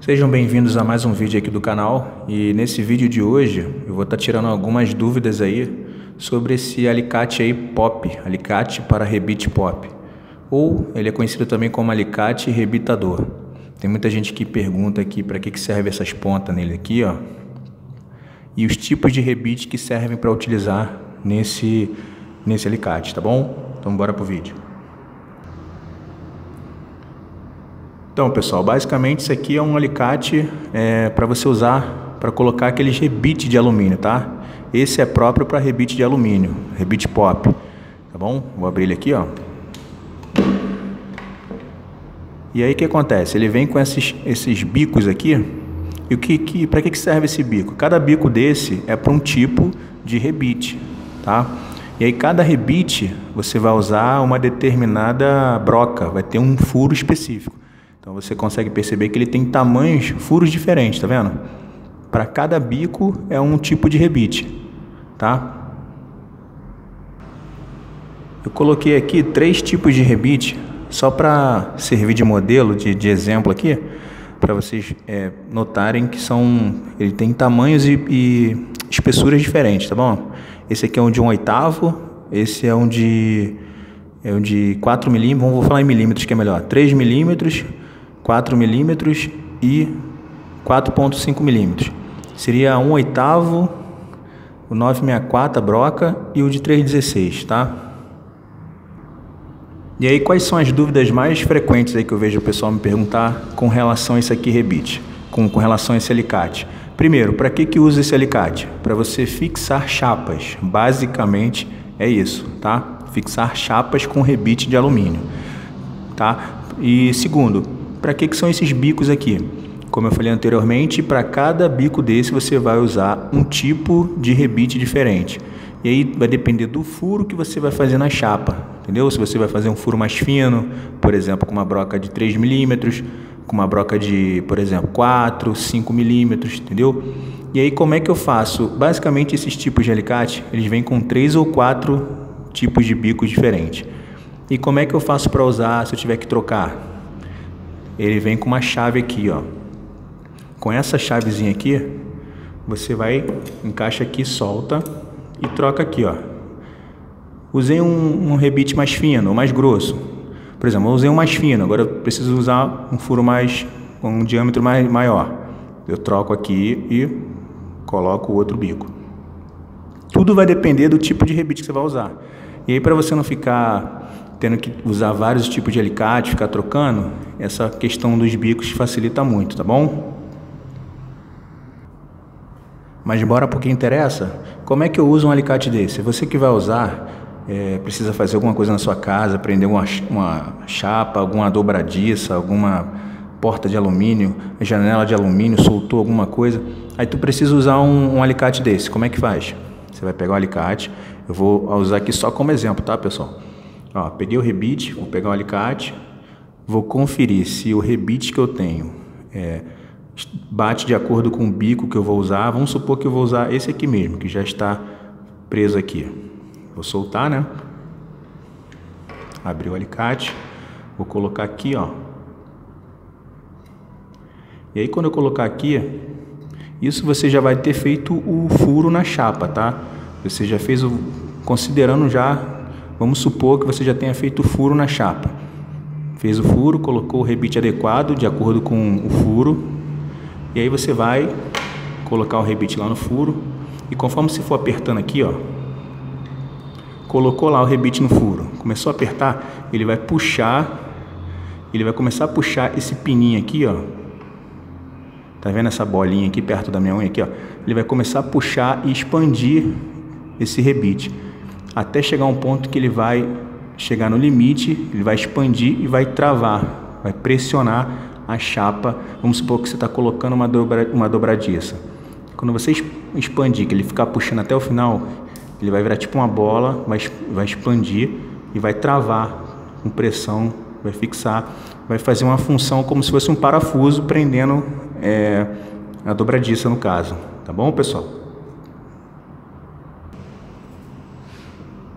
Sejam bem-vindos a mais um vídeo aqui do canal e nesse vídeo de hoje eu vou estar tá tirando algumas dúvidas aí sobre esse alicate aí pop, alicate para rebite pop, ou ele é conhecido também como alicate rebitador. Tem muita gente que pergunta aqui para que, que serve essas pontas nele aqui, ó, e os tipos de rebite que servem para utilizar nesse, nesse alicate, tá bom? Então bora pro vídeo. Então pessoal, basicamente isso aqui é um alicate é, para você usar para colocar aqueles rebite de alumínio, tá? Esse é próprio para rebite de alumínio, rebite pop, tá bom? Vou abrir ele aqui, ó. E aí o que acontece? Ele vem com esses, esses bicos aqui. E o que, que para que, serve esse bico? Cada bico desse é para um tipo de rebite, tá? E aí cada rebite você vai usar uma determinada broca, vai ter um furo específico. Então você consegue perceber que ele tem tamanhos, furos diferentes, tá vendo? Para cada bico é um tipo de rebite, tá? Eu coloquei aqui três tipos de rebite, só para servir de modelo, de, de exemplo aqui, para vocês é, notarem que são, ele tem tamanhos e, e espessuras diferentes, tá bom? Esse aqui é um de um oitavo, esse é um de, é um de 4 milímetros, vamos falar em milímetros que é melhor, 3 milímetros, 4 milímetros e 4.5 milímetros. Seria um oitavo, o 964 a broca e o de 316, tá? E aí quais são as dúvidas mais frequentes aí que eu vejo o pessoal me perguntar com relação a esse aqui rebite, com, com relação a esse alicate? Primeiro, para que, que usa esse alicate? Para você fixar chapas. Basicamente é isso, tá? Fixar chapas com rebite de alumínio, tá? E segundo, para que, que são esses bicos aqui? Como eu falei anteriormente, para cada bico desse você vai usar um tipo de rebite diferente. E aí vai depender do furo que você vai fazer na chapa, entendeu? Se você vai fazer um furo mais fino, por exemplo, com uma broca de 3 milímetros, com uma broca de, por exemplo, 4, 5 milímetros, entendeu? E aí como é que eu faço? Basicamente esses tipos de alicate, eles vêm com três ou quatro tipos de bicos diferentes. E como é que eu faço para usar se eu tiver que trocar? Ele vem com uma chave aqui, ó. Com essa chavezinha aqui, você vai, encaixa aqui, solta e troca aqui, ó. Usei um, um rebite mais fino, mais grosso. Por exemplo, eu usei um mais fino, agora eu preciso usar um furo mais com um diâmetro mais maior. Eu troco aqui e coloco o outro bico. Tudo vai depender do tipo de rebite que você vai usar. E aí para você não ficar tendo que usar vários tipos de alicate, ficar trocando, essa questão dos bicos facilita muito, tá bom? Mas bora porque interessa, como é que eu uso um alicate desse? Você que vai usar, é, precisa fazer alguma coisa na sua casa, prender uma, uma chapa, alguma dobradiça, alguma porta de alumínio, janela de alumínio, soltou alguma coisa, aí tu precisa usar um, um alicate desse. Como é que faz? Você vai pegar o alicate, eu vou usar aqui só como exemplo, tá, pessoal? Ó, peguei o rebite, vou pegar o alicate, vou conferir se o rebite que eu tenho é, bate de acordo com o bico que eu vou usar. Vamos supor que eu vou usar esse aqui mesmo, que já está preso aqui. Vou soltar, né? Abrir o alicate. Vou colocar aqui, ó. E aí quando eu colocar aqui, isso você já vai ter feito o furo na chapa, tá? Você já fez o considerando já, vamos supor que você já tenha feito o furo na chapa. Fez o furo, colocou o rebite adequado de acordo com o furo. E aí você vai colocar o rebite lá no furo e conforme você for apertando aqui, ó, colocou lá o rebite no furo, começou a apertar, ele vai puxar, ele vai começar a puxar esse pininho aqui, ó. Tá vendo essa bolinha aqui perto da minha unha aqui, ó? Ele vai começar a puxar e expandir esse rebite, até chegar um ponto que ele vai chegar no limite, ele vai expandir e vai travar, vai pressionar a chapa. Vamos supor que você está colocando uma, dobra, uma dobradiça. Quando você expandir, que ele ficar puxando até o final, ele vai virar tipo uma bola, vai, vai expandir e vai travar com pressão, vai fixar, vai fazer uma função como se fosse um parafuso prendendo é, a dobradiça no caso. Tá bom, pessoal?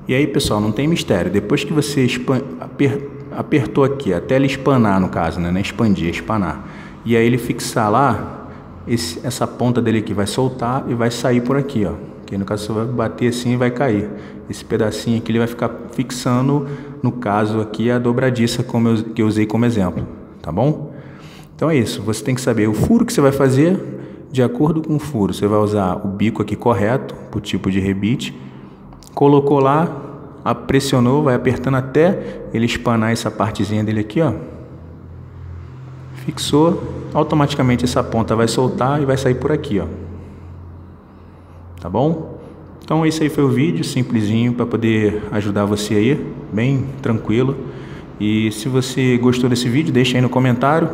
E aí, pessoal, não tem mistério. Depois que você aper, apertou aqui, até ele espanar no caso, né? É expandir, é espanar. E aí ele fixar lá, esse, essa ponta dele aqui vai soltar e vai sair por aqui, ó. Que no caso você vai bater assim e vai cair. Esse pedacinho aqui ele vai ficar fixando, no caso aqui, a dobradiça como eu, que eu usei como exemplo, tá bom? Então é isso, você tem que saber o furo que você vai fazer, de acordo com o furo, você vai usar o bico aqui correto, para o tipo de rebite, colocou lá, pressionou, vai apertando até ele espanar essa partezinha dele aqui, ó. Fixou, automaticamente essa ponta vai soltar e vai sair por aqui, ó. Tá bom? Então esse aí foi o vídeo, simplesinho, para poder ajudar você aí, bem tranquilo. E se você gostou desse vídeo, deixa aí no comentário,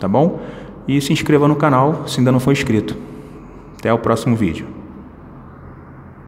tá bom? E se inscreva no canal se ainda não for inscrito. Até o próximo vídeo.